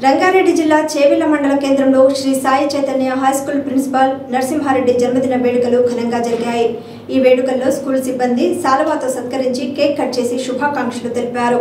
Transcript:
రంగారెడ్డి జిల్లా చేవెళ్ళ మండల కేంద్రంలో Sri Sai Chaitanya high school principal Narasimha Reddy జన్మదిన వేడుకలు ఘనంగా జరిగాయి. ఈ వేడుకల్లో స్కూల్ సిబ్బంది సాలవాతో సత్కరించి కేక్ కట్ చేసి శుభాకాంక్షలు తెలిపారు.